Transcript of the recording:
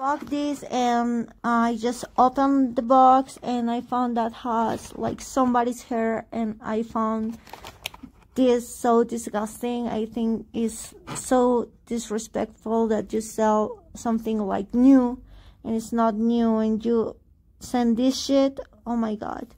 bought this and I just opened the box and I found that has like somebody's hair and I found this so disgusting. I think it's so disrespectful that you sell something like new and it's not new and you send this shit. Oh my god.